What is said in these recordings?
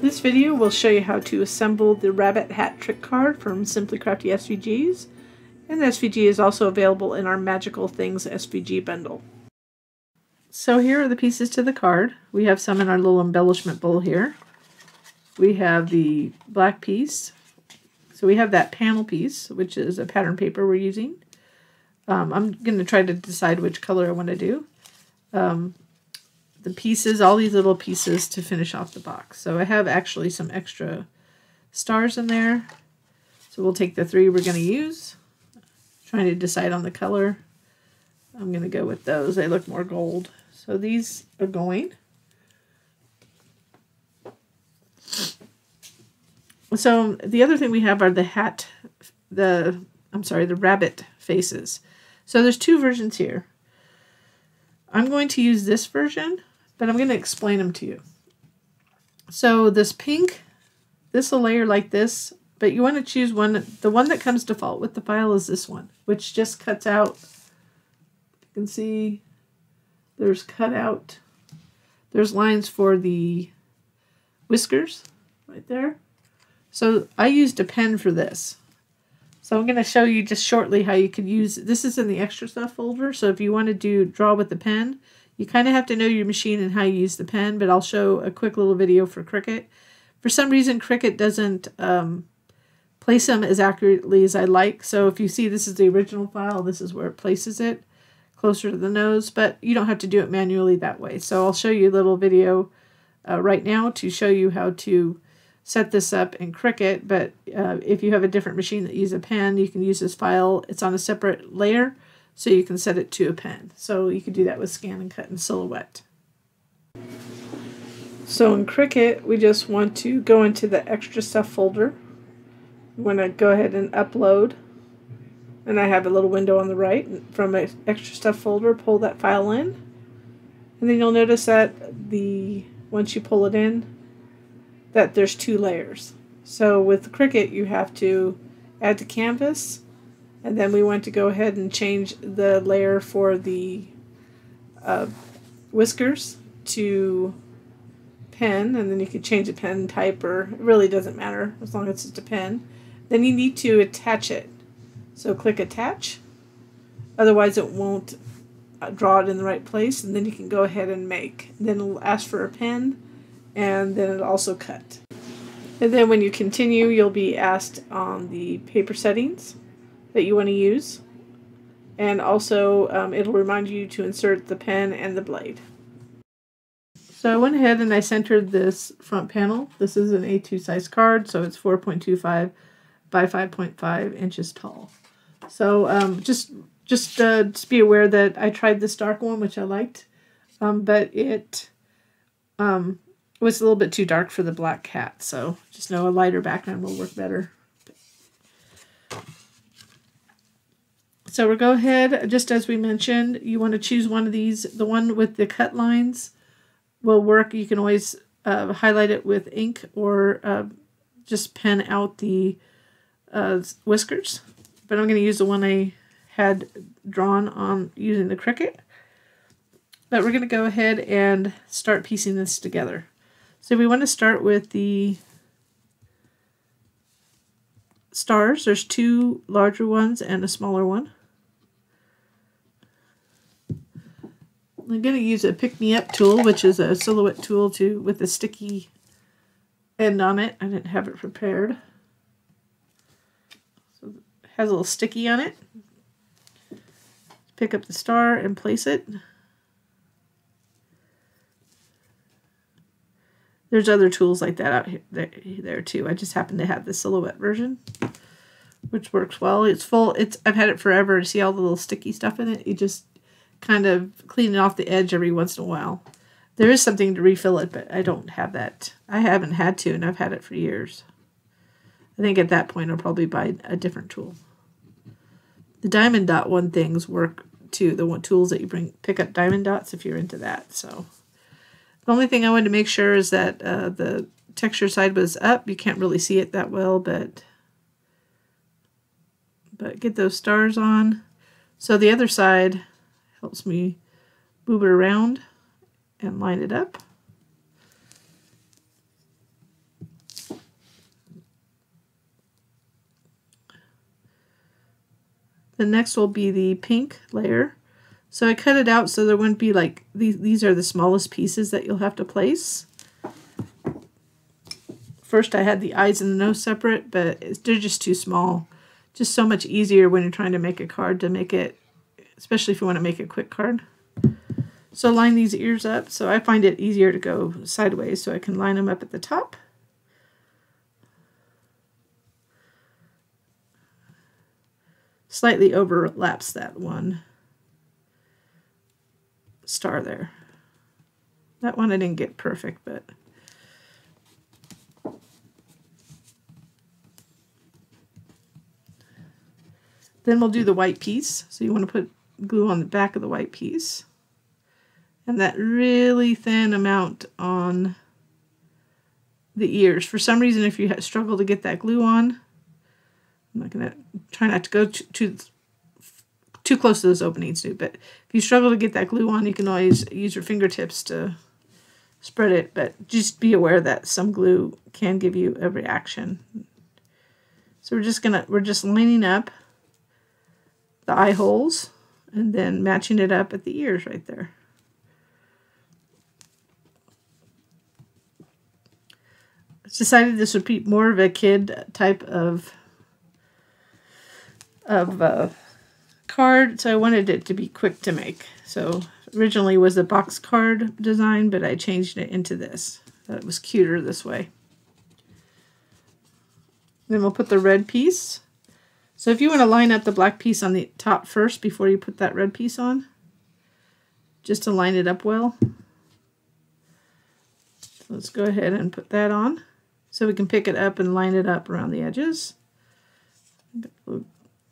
This video will show you how to assemble the rabbit hat trick card from Simply Crafty SVGs, and the SVG is also available in our Magical Things SVG bundle. So here are the pieces to the card. We have some in our little embellishment bowl here. We have the black piece. So we have that panel piece, which is a pattern paper we're using. Um, I'm going to try to decide which color I want to do. Um, the pieces, all these little pieces to finish off the box. So I have actually some extra stars in there. So we'll take the three we're going to use. Trying to decide on the color. I'm going to go with those. They look more gold. So these are going. So the other thing we have are the hat, the, I'm sorry, the rabbit faces. So there's two versions here. I'm going to use this version but I'm going to explain them to you. So this pink, this will layer like this, but you want to choose one. The one that comes default with the file is this one, which just cuts out. You can see there's cut out. There's lines for the whiskers right there. So I used a pen for this. So I'm going to show you just shortly how you can use, this is in the extra stuff folder. So if you want to do draw with the pen, you kind of have to know your machine and how you use the pen, but I'll show a quick little video for Cricut. For some reason, Cricut doesn't um, place them as accurately as I like. So if you see this is the original file, this is where it places it, closer to the nose, but you don't have to do it manually that way. So I'll show you a little video uh, right now to show you how to set this up in Cricut, but uh, if you have a different machine that uses a pen, you can use this file. It's on a separate layer, so you can set it to a pen. So you could do that with ScanNCut and silhouette. So in Cricut, we just want to go into the extra stuff folder. We want to go ahead and upload. And I have a little window on the right from my extra stuff folder, pull that file in. And then you'll notice that the once you pull it in, that there's two layers. So with Cricut, you have to add to canvas and then we want to go ahead and change the layer for the uh, whiskers to pen and then you could change the pen type or it really doesn't matter as long as it's a pen. Then you need to attach it. So click attach. Otherwise it won't uh, draw it in the right place and then you can go ahead and make. Then it'll ask for a pen and then it'll also cut. And then when you continue you'll be asked on the paper settings that you want to use. And also, um, it'll remind you to insert the pen and the blade. So I went ahead and I centered this front panel. This is an A2 size card, so it's 4.25 by 5.5 inches tall. So um, just just uh, just be aware that I tried this dark one, which I liked, um, but it um, was a little bit too dark for the black cat. So just know a lighter background will work better. So we'll go ahead, just as we mentioned, you want to choose one of these. The one with the cut lines will work. You can always uh, highlight it with ink or uh, just pen out the uh, whiskers. But I'm going to use the one I had drawn on using the Cricut. But we're going to go ahead and start piecing this together. So we want to start with the stars. There's two larger ones and a smaller one. I'm going to use a pick-me-up tool, which is a silhouette tool to with a sticky end on it. I didn't have it prepared. So it has a little sticky on it. Pick up the star and place it. There's other tools like that out here there, there too. I just happen to have the silhouette version, which works well. It's full. It's I've had it forever. See all the little sticky stuff in it. You just kind of cleaning off the edge every once in a while. There is something to refill it, but I don't have that. I haven't had to, and I've had it for years. I think at that point I'll probably buy a different tool. The diamond dot one things work too. The one tools that you bring pick up diamond dots if you're into that. So the only thing I wanted to make sure is that uh, the texture side was up. You can't really see it that well, but but get those stars on. So the other side helps me move it around and line it up. The next will be the pink layer. So I cut it out so there wouldn't be like, these, these are the smallest pieces that you'll have to place. First I had the eyes and the nose separate, but they're just too small. Just so much easier when you're trying to make a card to make it especially if you want to make a quick card. So line these ears up. So I find it easier to go sideways so I can line them up at the top. Slightly overlaps that one star there. That one I didn't get perfect, but Then we'll do the white piece. So you want to put glue on the back of the white piece. And that really thin amount on the ears. For some reason, if you struggle to get that glue on, I'm not to try not to go too, too, too close to those openings, too. But if you struggle to get that glue on, you can always use your fingertips to spread it. But just be aware that some glue can give you a reaction. So we're just gonna we're just lining up the eye holes and then matching it up at the ears right there. I decided this would be more of a kid type of of uh, card, so I wanted it to be quick to make. So originally was a box card design, but I changed it into this. That it was cuter this way. Then we'll put the red piece so if you want to line up the black piece on the top first before you put that red piece on, just to line it up well. Let's go ahead and put that on so we can pick it up and line it up around the edges.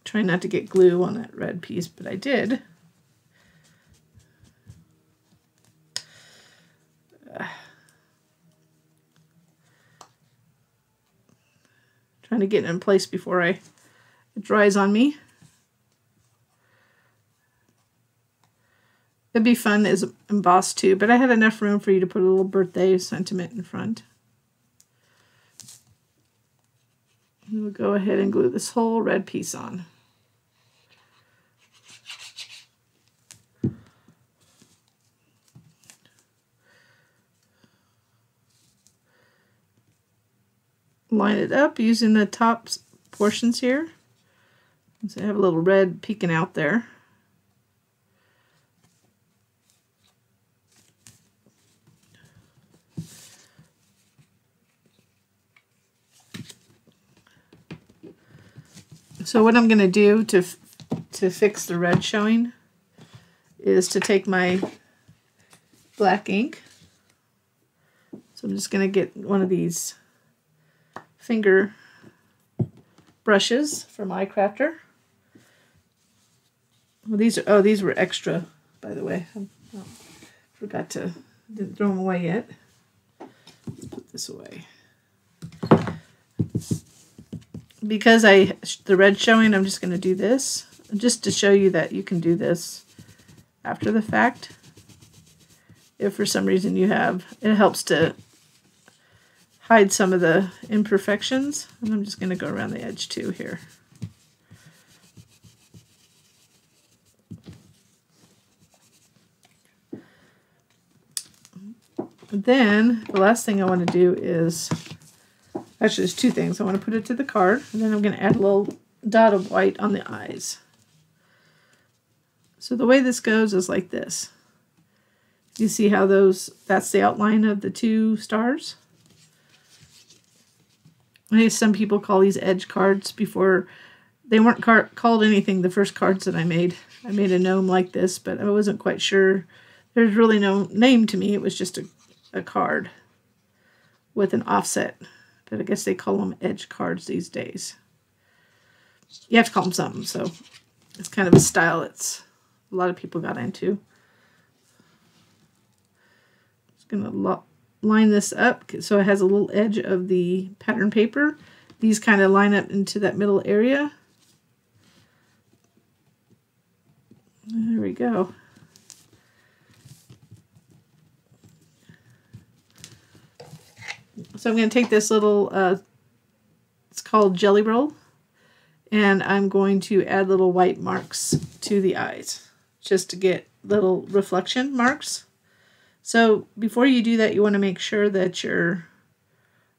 Try not to get glue on that red piece, but I did. trying to get it in place before I it dries on me. It'd be fun as embossed too, but I had enough room for you to put a little birthday sentiment in front. And we'll go ahead and glue this whole red piece on. Line it up using the top portions here. So I have a little red peeking out there. So what I'm going to do to to fix the red showing is to take my black ink. So I'm just going to get one of these finger brushes from iCrafter. Well, these are, oh, these were extra, by the way. I oh, forgot to, didn't throw them away yet. Let's put this away. Because I, the red showing, I'm just going to do this. Just to show you that you can do this after the fact. If for some reason you have, it helps to hide some of the imperfections. And I'm just going to go around the edge too here. Then the last thing I want to do is, actually there's two things. I want to put it to the card, and then I'm going to add a little dot of white on the eyes. So the way this goes is like this. You see how those, that's the outline of the two stars? I guess some people call these edge cards before, they weren't called anything the first cards that I made. I made a gnome like this, but I wasn't quite sure. There's really no name to me. It was just a a card with an offset. But I guess they call them edge cards these days. You have to call them something, so it's kind of a style that's a lot of people got into. Just to line this up so it has a little edge of the pattern paper. These kind of line up into that middle area. There we go. So I'm going to take this little, uh, it's called Gelly Roll, And I'm going to add little white marks to the eyes just to get little reflection marks. So before you do that, you want to make sure that your,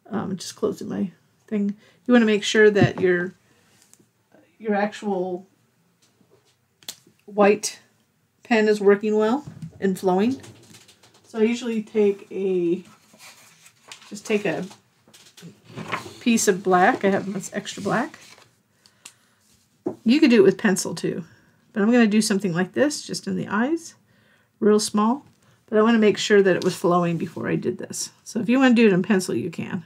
um, just closing my thing, you want to make sure that your, your actual white pen is working well and flowing. So I usually take a, just take a piece of black. I have this extra black. You could do it with pencil too. But I'm going to do something like this, just in the eyes, real small. But I want to make sure that it was flowing before I did this. So if you want to do it in pencil, you can.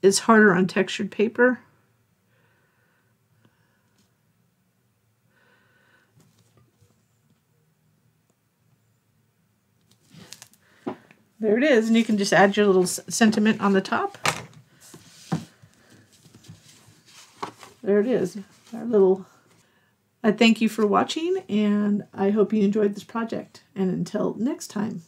It's harder on textured paper. There it is, and you can just add your little sentiment on the top. There it is, our little I thank you for watching and I hope you enjoyed this project. And until next time.